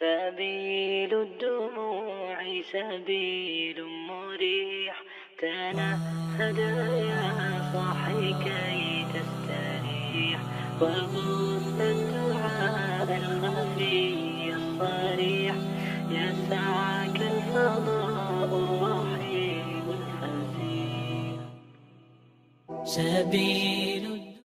سبيل الدموع سبيل مريح. تنهد يا صاحي كي تستريح. وغص الدعاء الخفي الصريح. يسعك الفضاء الرحيم الفسيح. سبيل